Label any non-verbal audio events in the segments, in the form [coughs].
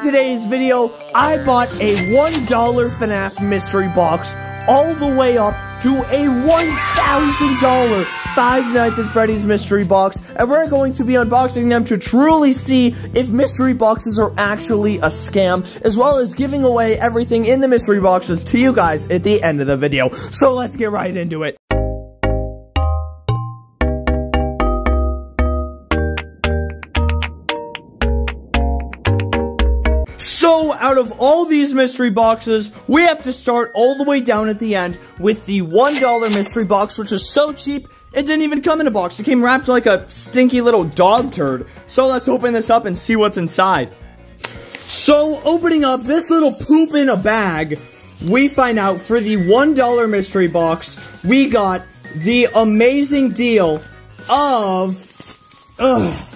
today's video, I bought a $1 FNAF mystery box all the way up to a $1,000 Five Nights at Freddy's mystery box, and we're going to be unboxing them to truly see if mystery boxes are actually a scam, as well as giving away everything in the mystery boxes to you guys at the end of the video. So let's get right into it. So, out of all these mystery boxes, we have to start all the way down at the end with the $1 mystery box, which is so cheap, it didn't even come in a box. It came wrapped like a stinky little dog turd. So let's open this up and see what's inside. So, opening up this little poop in a bag, we find out for the $1 mystery box, we got the amazing deal of... Ugh,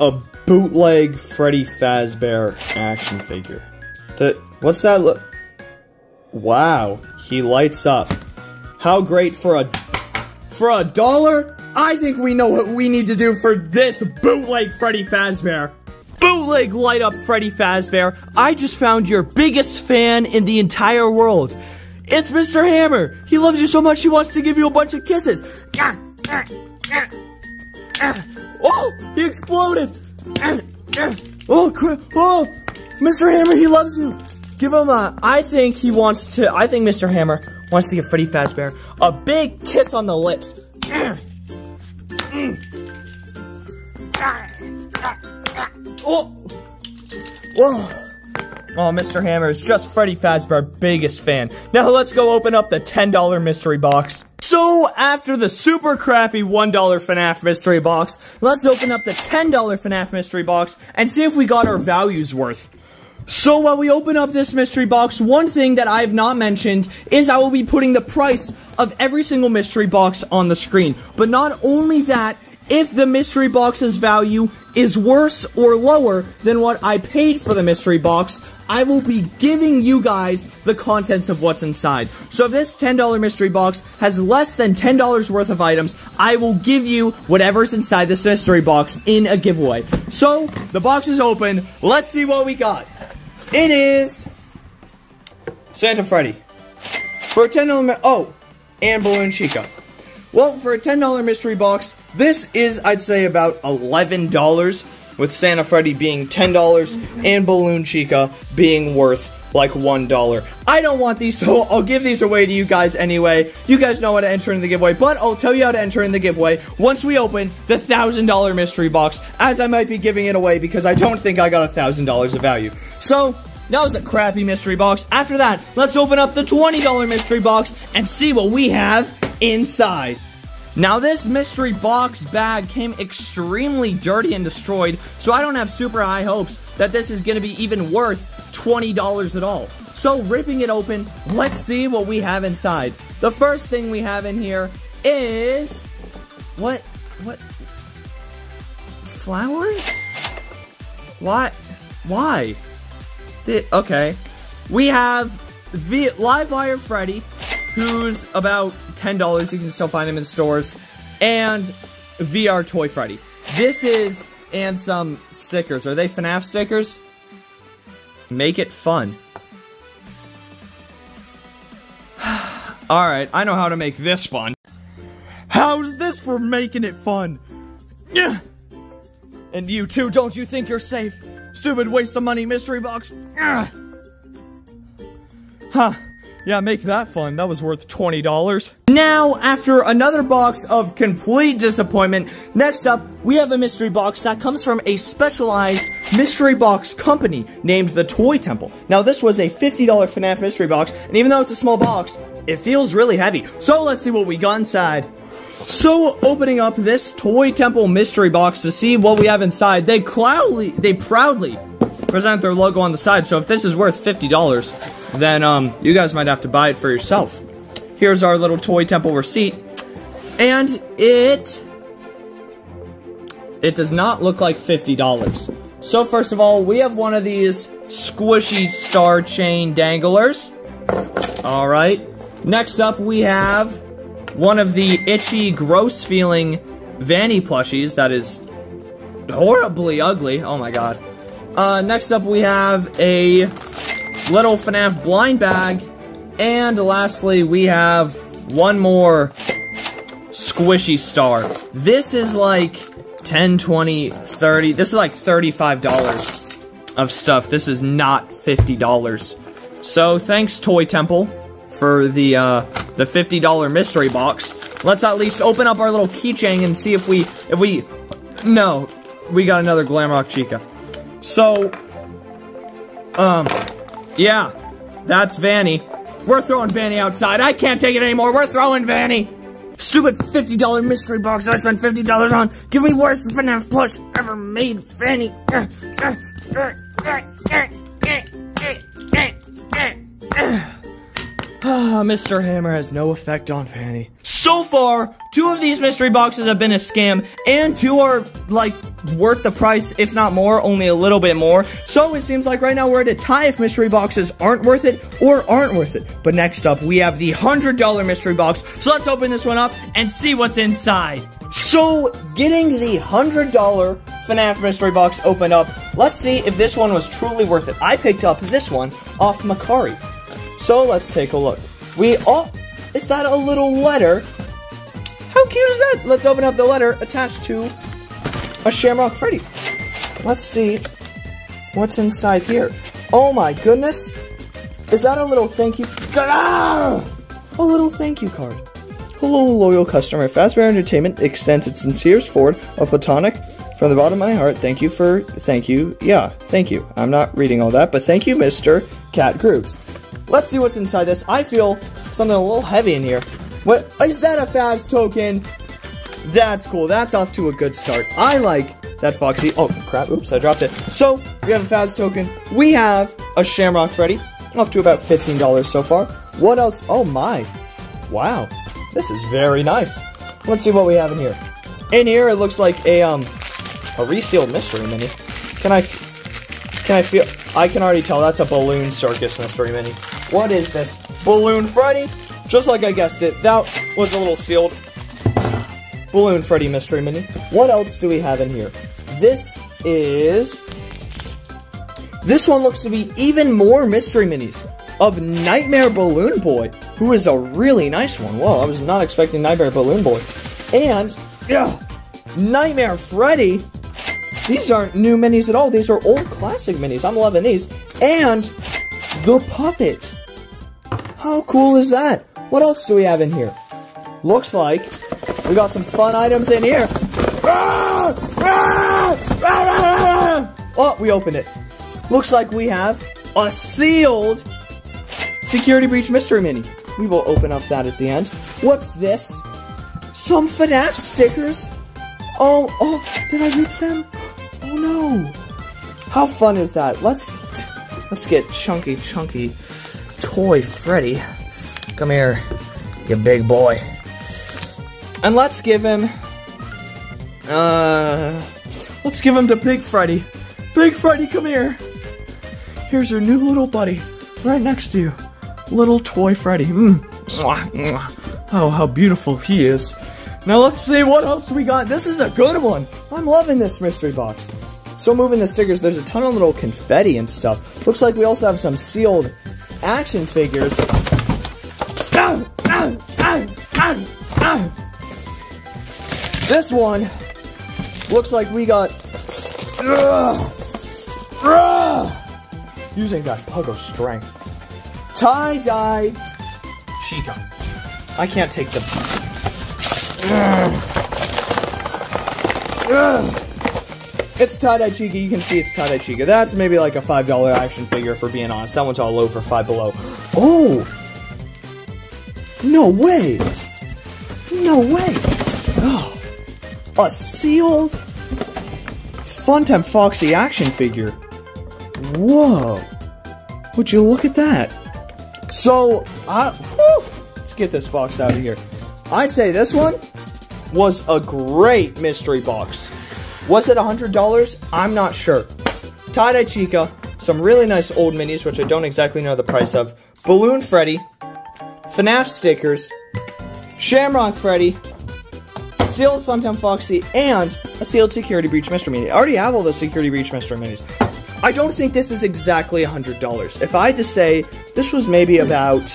a bootleg Freddy Fazbear action figure. What's that look? Wow, he lights up. How great for a for a dollar? I think we know what we need to do for this bootleg Freddy Fazbear. Bootleg light up Freddy Fazbear. I just found your biggest fan in the entire world. It's Mr. Hammer. He loves you so much he wants to give you a bunch of kisses. Oh, he exploded. [coughs] Oh. Oh, Mr. Hammer, he loves you. Give him a, I think he wants to, I think Mr. Hammer wants to give Freddy Fazbear a big kiss on the lips. [coughs] Oh, whoa. Oh, oh Mr. Hammer is just Freddy Fazbear's biggest fan. Now let's go open up the $10 mystery box. So, after the super crappy $1 FNAF mystery box, let's open up the $10 FNAF mystery box and see if we got our values worth. So while we open up this mystery box, one thing that I have not mentioned is I will be putting the price of every single mystery box on the screen. But not only that, if the mystery box's value is worse or lower than what I paid for the mystery box, I will be giving you guys the contents of what's inside. So if this $10 mystery box has less than $10 worth of items, I will give you whatever's inside this mystery box in a giveaway. So, the box is open. Let's see what we got. It is Santa Freddy. For a $10 oh, and Balloon Chica. Well, for a $10 mystery box, this is, I'd say, about $11, with Santa Freddy being $10 and Balloon Chica being worth like $1. I don't want these, [laughs] so I'll give these away to you guys anyway. You guys know how to enter in the giveaway, but I'll tell you how to enter in the giveaway once we open the $1,000 mystery box, as I might be giving it away because I don't think I got $1,000 of value. So, that was a crappy mystery box. After that, let's open up the $20 mystery box and see what we have inside. Now this mystery box bag came extremely dirty and destroyed, so I don't have super high hopes that this is going to be even worth $20 at all. So ripping it open, let's see what we have inside. The first thing we have in here is... What? What? Flowers? Why? The, okay. We have the Live Wire Freddy, who's about $10. You can still find them in stores. And VR Toy Freddy. This is, and some stickers. Are they FNAF stickers? Make it fun. [sighs] Alright, I know how to make this fun. How's this for making it fun? Yeah. And you too, don't you think you're safe? Stupid waste of money mystery box. Huh. Yeah, make that fun. That was worth $20. Now, after another box of complete disappointment, next up, we have a mystery box that comes from a specialized mystery box company named the Toy Temple. Now, this was a $50 FNAF mystery box, and even though it's a small box, it feels really heavy. So let's see what we got inside. So, opening up this Toy Temple mystery box to see what we have inside, they cloudly, they proudly present their logo on the side. So if this is worth $50, then um, you guys might have to buy it for yourself. Here's our little Toy Temple receipt. And it... It does not look like $50. So first of all, we have one of these squishy star chain danglers. Alright. Next up, we have one of the itchy, gross feeling Vanny plushies that is horribly ugly. Oh my god. Uh, next up, we have a little FNAF blind bag. And lastly, we have one more squishy star. This is like 10, 20, 30. This is like $35 of stuff. This is not $50. So thanks, Toy Temple, for the uh, the $50 mystery box. Let's at least open up our little keychain and see if we, if we, no, we got another Glamrock Chica. So, um, yeah, that's Vanny. We're throwing Vanny outside. I can't take it anymore. We're throwing Vanny. Stupid $50 mystery box I spent $50 on. Give me worst FNAF plush ever made, Vanny. Ah, Mr. Hammer has no effect on Vanny. So far, two of these mystery boxes have been a scam, and two are, like, worth the price, if not more, only a little bit more. So it seems like right now we're at a tie if mystery boxes aren't worth it or aren't worth it. But next up, we have the $100 mystery box. So let's open this one up and see what's inside. So, getting the $100 FNAF mystery box opened up, let's see if this one was truly worth it. I picked up this one off Mercari. So let's take a look. We oh, is that a little letter? How cute is that? Let's open up the letter attached to a Shamrock Freddy. Let's see what's inside here. Oh my goodness. Is that a little thank you? Ah! A little thank you card. Hello, loyal customer. Fazbear Entertainment extends its sincerest forward of platonic from the bottom of my heart. Thank you for, thank you. Yeah, thank you. I'm not reading all that, but thank you, Mr. Cat Grooves. Let's see what's inside this. I feel something a little heavy in here. What is that a Faz token? That's cool. That's off to a good start. I like that Foxy. Oh, crap. Oops, I dropped it. So, we have a Faz token. We have a Shamrock Freddy. Off to about $15 so far. What else? Oh, my. Wow. This is very nice. Let's see what we have in here. In here, it looks like a, um, a resealed mystery mini. Can I, can I feel, I can already tell that's a Balloon Circus mystery mini. What is this? Balloon Freddy? Just like I guessed it, that was a little sealed. Balloon Freddy Mystery Mini. What else do we have in here? This is... This one looks to be even more Mystery Minis of Nightmare Balloon Boy, who is a really nice one. Whoa, I was not expecting Nightmare Balloon Boy. And, yeah, Nightmare Freddy. These aren't new minis at all. These are old classic minis. I'm loving these. And the puppet. How cool is that? What else do we have in here? Looks like we got some fun items in here. Oh, we opened it. Looks like we have a sealed security breach mystery mini. We will open up that at the end. What's this? Some FNAF stickers? Oh, oh, did I read them? Oh no. How fun is that? Let's let's get chunky chunky toy Freddy. Come here, you big boy. And let's give him, uh, let's give him to Big Freddy. Big Freddy, come here. Here's your new little buddy, right next to you. Little toy Freddy. Mm. Oh, how beautiful he is. Now let's see what else we got. This is a good one. I'm loving this mystery box. So moving the stickers, there's a ton of little confetti and stuff. Looks like we also have some sealed action figures. This one looks like we got using that Puggo strength. Tie-dye Chica. I can't take the it's tie-dye Chica. You can see it's tie-dye Chica. That's maybe like a $5 action figure, for being honest. That one's all low for 5 below. Oh! No way! No way! Oh. [gasps] A sealed Funtime Foxy action figure. Whoa! Would you look at that? So, I, whew, let's get this box out of here. I'd say this one was a great mystery box. Was it $100? I'm not sure. Tie-dye Chica, some really nice old minis, which I don't exactly know the price of. Balloon Freddy, FNAF stickers, Shamrock Freddy, sealed Funtime Foxy, and a sealed Security Breach Mystery Mini. I already have all the Security Breach Mystery Minis. I don't think this is exactly $100. If I had to say, this was maybe about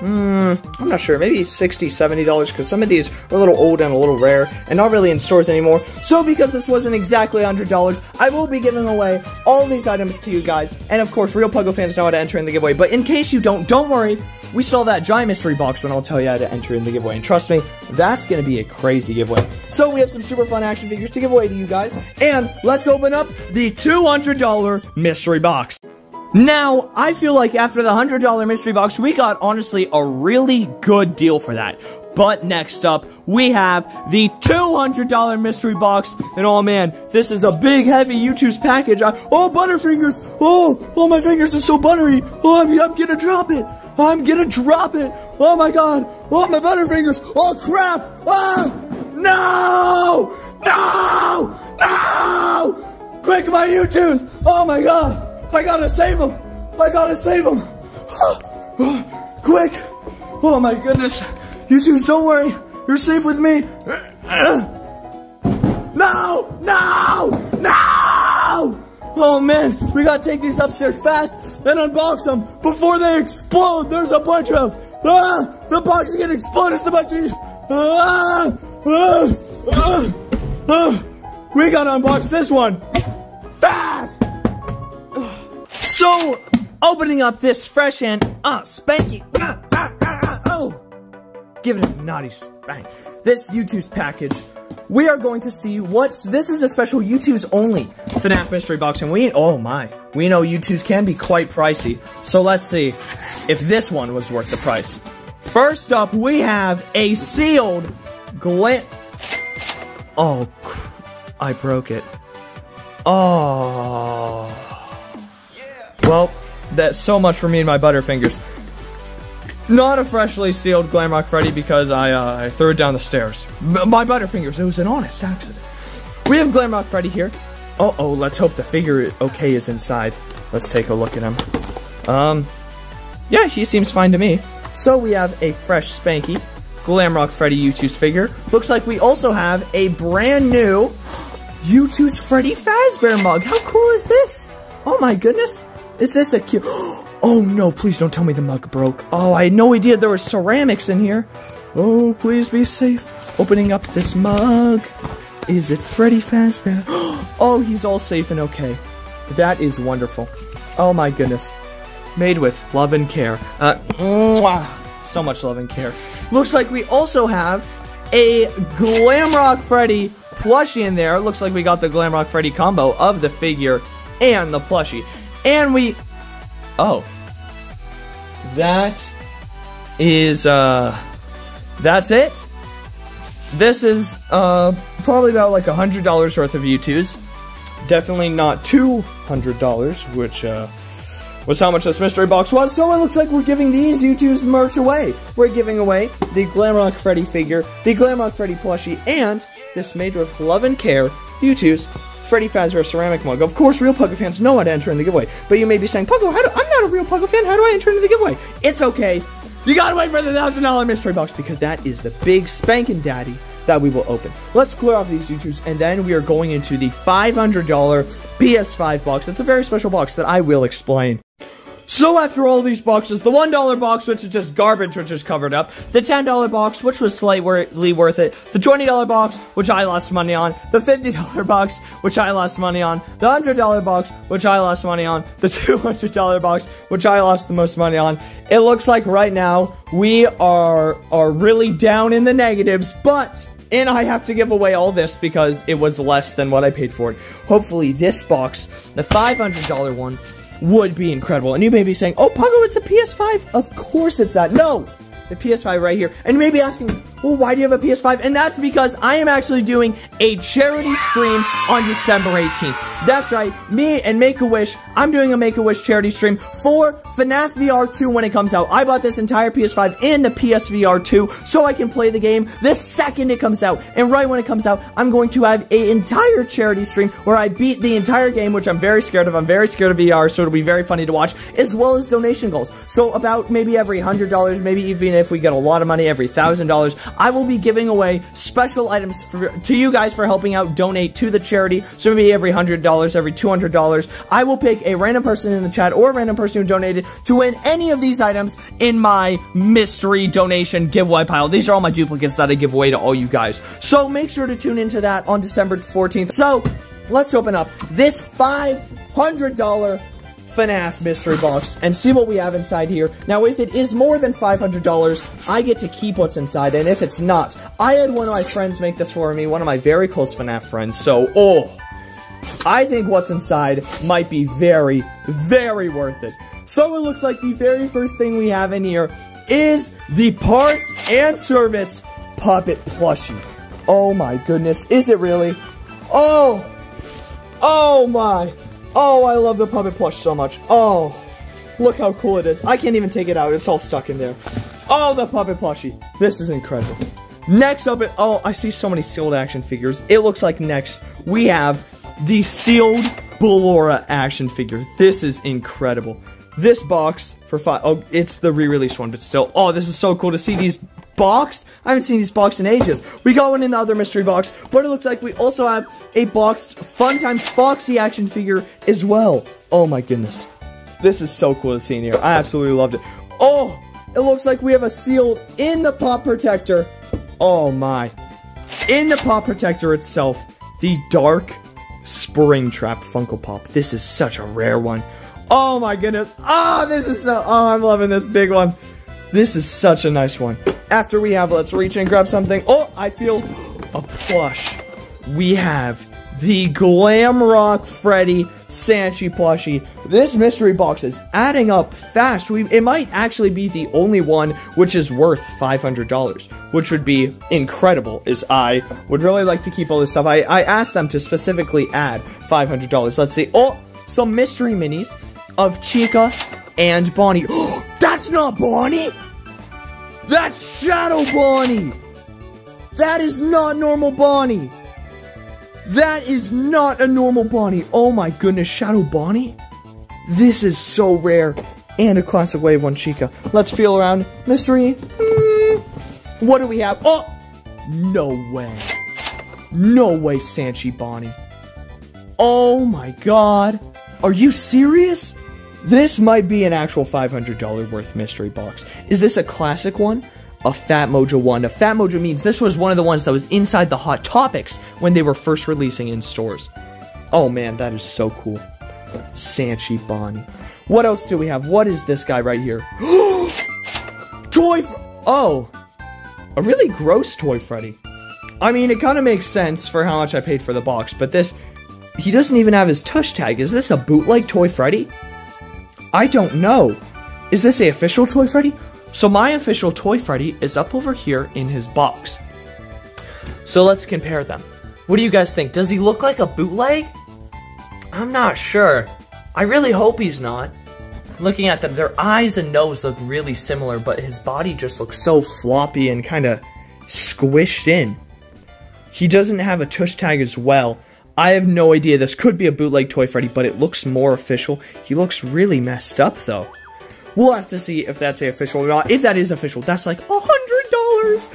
Hmm, I'm not sure, maybe $60, $70 because some of these are a little old and a little rare and not really in stores anymore. So because this wasn't exactly $100, I will be giving away all these items to you guys. And of course, real Puggle fans know how to enter in the giveaway. But in case you don't, don't worry. We saw that giant mystery box when I'll tell you how to enter in the giveaway. And trust me, that's going to be a crazy giveaway. So we have some super fun action figures to give away to you guys. And let's open up the $200 mystery box. Now, I feel like after the $100 mystery box, we got honestly a really good deal for that. But next up, we have the $200 mystery box. And oh man, this is a big, heavy Youtooz package. I, oh, Butterfingers. Oh, oh, my fingers are so buttery. Oh, I'm, I'm gonna drop it. I'm gonna drop it. Oh my god. Oh, my Butterfingers. Oh, crap. Ah, no, no, no. Quick, my Youtooz. Oh my god. I gotta save him! I gotta save him! [gasps] Quick! Oh my goodness! You two, don't worry! You're safe with me! [clears throat] No! No! No! Oh man, we gotta take these upstairs fast and unbox them before they explode! There's a bunch of... Ah! The box is gonna explode! It's a bunch of... Ah! Ah! Ah! ah. We gotta unbox this one! So, opening up this fresh and uh, spanky, uh, uh, uh, oh, give it a naughty spank. This Youtooz package, we are going to see what's, this is a special Youtooz only FNAF mystery box, and we, oh my, we know Youtooz can be quite pricey, so let's see if this one was worth the price. First up, we have a sealed glint, oh, I broke it. Oh. Well, that's so much for me and my Butterfingers. Not a freshly sealed Glamrock Freddy because I, uh, I threw it down the stairs. M my Butterfingers, it was an honest accident. We have Glamrock Freddy here. Uh-oh, let's hope the figure okay is inside. Let's take a look at him. Um, yeah, he seems fine to me. So we have a fresh spanky Glamrock Freddy Youtooz figure. Looks like we also have a brand new Youtooz Freddy Fazbear mug. How cool is this? Oh my goodness. Is this a cute... [gasps] Oh no, please don't tell me the mug broke. Oh, I had no idea there was ceramics in here. Oh, please be safe. Opening up this mug. Is it Freddy Fazbear? [gasps] Oh, he's all safe and okay. That is wonderful. Oh my goodness. Made with love and care. Uh, so much love and care. Looks like we also have a Glamrock Freddy plushie in there. Looks like we got the Glamrock Freddy combo of the figure and the plushie. And we... Oh. That is, uh... That's it. This is, uh, probably about like a $100 worth of Youtooz. Definitely not $200, which, uh, was how much this mystery box was. So it looks like we're giving these Youtooz merch away. We're giving away the Glamrock Freddy figure, the Glamrock Freddy plushie, and this made with love and care Youtooz Freddy Fazbear ceramic mug. Of course, real Puggle fans know how to enter in the giveaway, but you may be saying, Puggle, I'm not a real Puggle fan. How do I enter into the giveaway? It's okay. You gotta wait for the thousand dollar mystery box because that is the big spanking daddy that we will open. Let's clear off these Youtooz, and then we are going into the $500 PS5 box. It's a very special box that I will explain. So after all these boxes, the $1 box, which is just garbage, which is covered up, the $10 box, which was slightly worth it, the $20 box, which I lost money on, the $50 box, which I lost money on, the $100 box, which I lost money on, the $200 box, which I lost the most money on. It looks like right now we are, are really down in the negatives, but and I have to give away all this because it was less than what I paid for it. Hopefully this box, the $500 one, would be incredible. And you may be saying, oh, Puggle, it's a PS5. Of course it's that. No, the PS5 right here. And you may be asking, well, why do you have a PS5? And that's because I am actually doing a charity stream on December 18th. That's right, me and Make-A-Wish, I'm doing a Make-A-Wish charity stream for FNAF VR 2 when it comes out. I bought this entire PS5 and the PSVR 2 so I can play the game the second it comes out. And right when it comes out, I'm going to have an entire charity stream where I beat the entire game, which I'm very scared of. I'm very scared of VR, so it'll be very funny to watch, as well as donation goals. So about maybe every $100, maybe even if we get a lot of money, every $1,000, I will be giving away special items for, to you guys for helping out donate to the charity. So maybe every $100, $100, every $200, I will pick a random person in the chat or a random person who donated to win any of these items in my mystery donation giveaway pile. These are all my duplicates that I give away to all you guys. So make sure to tune into that on December 14th. So let's open up this $500 FNAF mystery box and see what we have inside here. Now, if it is more than $500, I get to keep what's inside, and if it's not, I had one of my friends make this for me, one of my very close FNAF friends, so, oh, I think what's inside might be very, very worth it. So it looks like the very first thing we have in here is the parts and service puppet plushie. Oh my goodness, is it really? Oh, oh my. Oh, I love the puppet plush so much. Oh, look how cool it is. I can't even take it out. It's all stuck in there. Oh, the puppet plushie. This is incredible. Next up, oh, I see so many sealed action figures. It looks like next we have the sealed Ballora action figure. This is incredible. This box for five, oh, it's the re-release one, but still. Oh, this is so cool to see these boxed. I haven't seen these boxed in ages. We got one in the other mystery box, but it looks like we also have a boxed Fun Times Foxy action figure as well. Oh my goodness. This is so cool to see in here. I absolutely loved it. Oh, it looks like we have a sealed in the pop protector. Oh my. In the pop protector itself, the dark Springtrap Funko Pop. This is such a rare one. Oh my goodness. Oh, this is so, oh, I'm loving this big one. This is such a nice one. After we have, let's reach and grab something. Oh, I feel a plush. We have the Glamrock Freddy Sanshee plushie. This mystery box is adding up fast. We, it might actually be the only one which is worth $500, which would be incredible, as I would really like to keep all this stuff. I, I asked them to specifically add $500. Let's see. Oh, some mystery minis of Chica and Bonnie. Oh, [gasps] that's not Bonnie! That's Shadow Bonnie! That is not normal Bonnie! That is not a normal Bonnie. Oh my goodness, Shadow Bonnie? This is so rare. And a classic wave one Chica. Let's feel around. Mystery. Mm, what do we have? Oh! No way. No way, Sanshee Bonnie. Oh my god. Are you serious? This might be an actual $500 worth mystery box. Is this a classic one? A Fat Mojo one. A Fat Mojo means this was one of the ones that was inside the Hot Topics when they were first releasing in stores. Oh man, that is so cool. Sanshee Bonnie. What else do we have? What is this guy right here? [gasps] toy Oh! A really gross Toy Freddy. I mean, it kind of makes sense for how much I paid for the box, but this... He doesn't even have his tush tag. Is this a bootleg Toy Freddy? I don't know. Is this a official Toy Freddy? So my official Toy Freddy is up over here in his box. So let's compare them. What do you guys think? Does he look like a bootleg? I'm not sure. I really hope he's not. Looking at them, their eyes and nose look really similar, but his body just looks so floppy and kind of squished in. He doesn't have a tush tag as well. I have no idea. This could be a bootleg Toy Freddy, but it looks more official. He looks really messed up, though. We'll have to see if that's a official or not. If that is official, that's like a hundred dollars.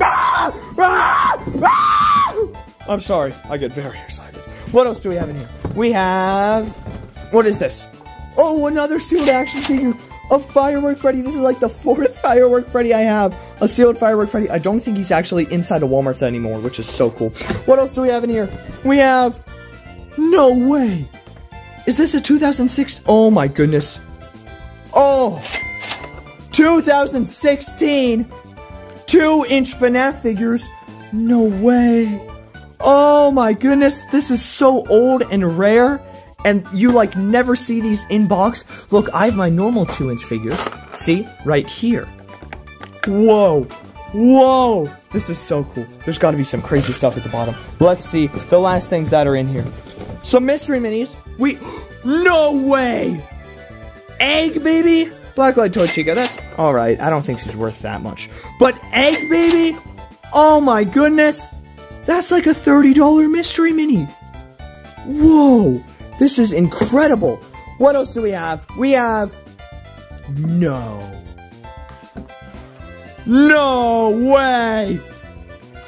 Ah! Ah! Ah! I'm sorry. I get very excited. What else do we have in here? We have... What is this? Oh, another sealed action figure of Firework Freddy. This is like the fourth [laughs] Firework Freddy I have. A sealed Firework Freddy. I don't think he's actually inside a Walmart anymore, which is so cool. What else do we have in here? We have... No way. Is this a 2006? Oh my goodness. Oh. 2016. Two inch FNAF figures. No way. Oh my goodness. This is so old and rare and you like never see these in box. Look, I have my normal two inch figures. See, right here. Whoa, whoa, this is so cool. There's gotta be some crazy stuff at the bottom. Let's see the last things that are in here. Some mystery minis. We, [gasps] no way. Egg baby, Blacklight Toy Chica, that's all right. I don't think she's worth that much. But Egg Baby? Oh my goodness. That's like a $30 mystery mini. Whoa. This is incredible. What else do we have? We have... No. No way!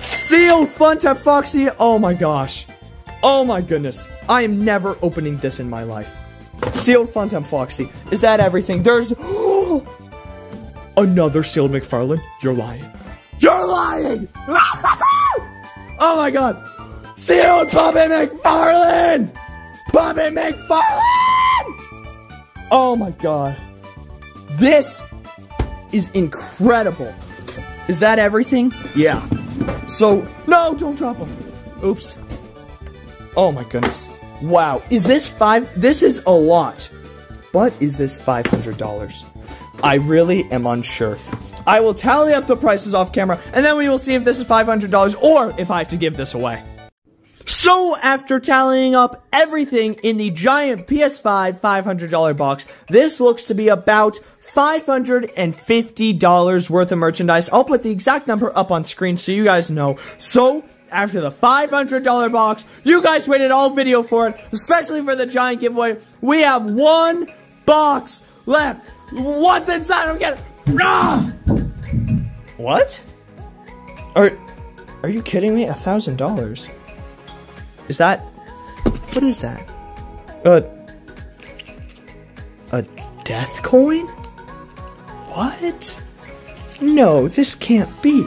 Sealed Funtime Foxy! Oh my gosh. Oh my goodness. I am never opening this in my life. Sealed Funtime Foxy. Is that everything? There's [gasps] another sealed McFarlane. You're lying. You're lying! [laughs] oh my god! Sealed Bobby McFarlane! Bobby McFarlane! Oh my god. This is incredible. Is that everything? Yeah. So, no, don't drop them. Oops. Oh my goodness. Wow. Is this five? This is a lot. But is this $500? I really am unsure. I will tally up the prices off camera, and then we will see if this is $500 or if I have to give this away. So, after tallying up everything in the giant PS5 $500 box, this looks to be about $550 worth of merchandise. I'll put the exact number up on screen so you guys know. So, after the $500 box, you guys waited all video for it, especially for the giant giveaway. We have one box left. What's inside? I'm getting. Ah! What? Are, are you kidding me? A thousand dollars? Is that? What is that? A, a death coin? What? No, this can't be.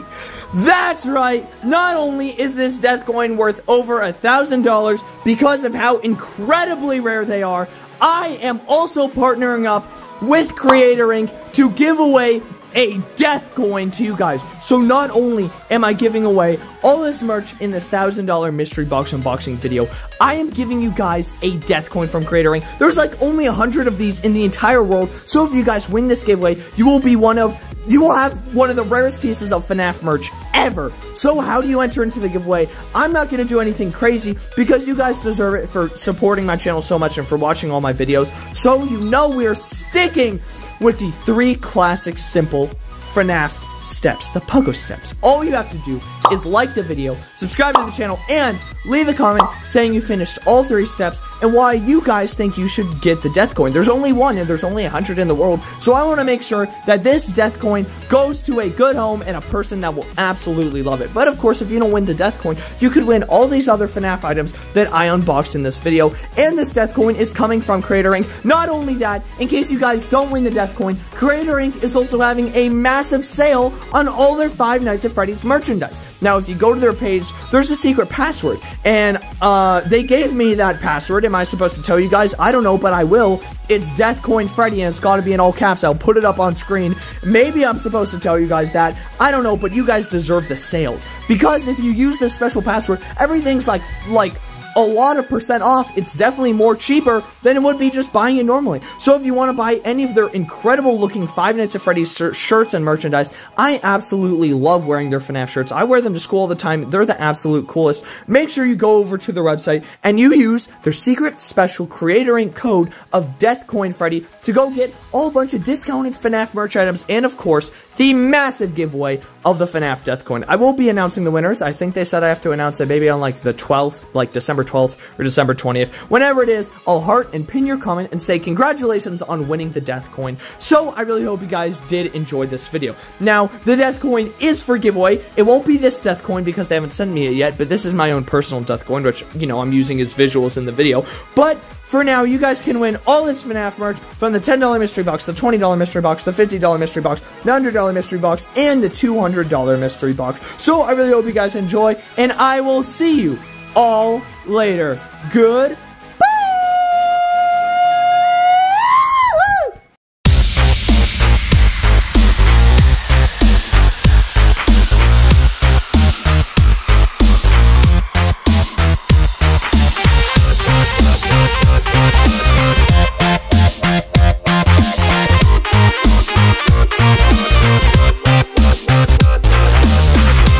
That's right! Not only is this death coin worth over a thousand dollars because of how incredibly rare they are, I am also partnering up with Creator Ink to give away a death coin to you guys. So not only am I giving away all this merch in this $1,000 mystery box unboxing video, I am giving you guys a death coin from Creator Ink. There's like only a hundred of these in the entire world. So if you guys win this giveaway, you will be one of you will have one of the rarest pieces of FNAF merch ever. So how do you enter into the giveaway? I'm not going to do anything crazy because you guys deserve it for supporting my channel so much and for watching all my videos. So you know we are sticking with the three classic simple FNAF steps, the Pogo steps. All you have to do is like the video, subscribe to the channel, and leave a comment saying you finished all three steps and why you guys think you should get the death coin. There's only one and there's only a hundred in the world, so I want to make sure that this death coin goes to a good home and a person that will absolutely love it. But of course, if you don't win the death coin, you could win all these other FNAF items that I unboxed in this video, and this death coin is coming from Creator Ink. Not only that, in case you guys don't win the death coin, Creator Ink is also having a massive sale on all their Five Nights at Freddy's merchandise. Now, if you go to their page, there's a secret password, and uh, they gave me that password. Am I supposed to tell you guys? I don't know, but I will. It's Deathcoin Freddy, and it's got to be in all caps. I'll put it up on screen. Maybe I'm supposed to tell you guys that. I don't know, but you guys deserve the sales because if you use this special password, everything's like like a lot of percent off. It's definitely more cheaper than it would be just buying it normally. So if you want to buy any of their incredible looking Five Nights at Freddy's shirts and merchandise, I absolutely love wearing their FNAF shirts. I wear them to school all the time. They're the absolute coolest. Make sure you go over to their website and you use their secret special Creator Ink code of Death Coin Freddy to go get all a bunch of discounted FNAF merch items and of course the massive giveaway of the FNAF Death Coin. I will be announcing the winners. I think they said I have to announce it maybe on like the 12th, like December 12th or December 20th. Whenever it is, I'll heart and pin your comment and say congratulations on winning the Death Coin. So I really hope you guys did enjoy this video. Now, the Death Coin is for giveaway. It won't be this Death Coin because they haven't sent me it yet, but this is my own personal Death Coin, which, you know, I'm using as visuals in the video. But for now, you guys can win all this FNAF merch from the $10 mystery box, the $20 mystery box, the $50 mystery box, the $100 mystery box, and the $200 mystery box. So I really hope you guys enjoy, and I will see you all later. Good